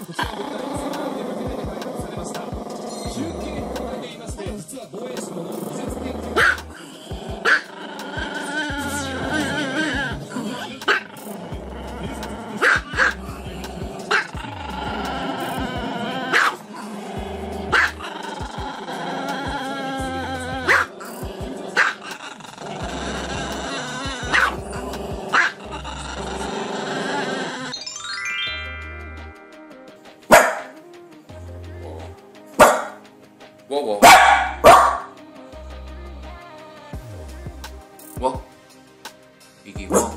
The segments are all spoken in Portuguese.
こちらの舞台に世界で初めて開発されました中継砲台で言いまして実は防衛省の Uou, uou. Uou. Big uou.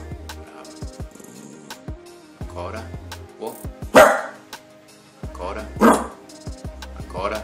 Agora. Uou. Agora.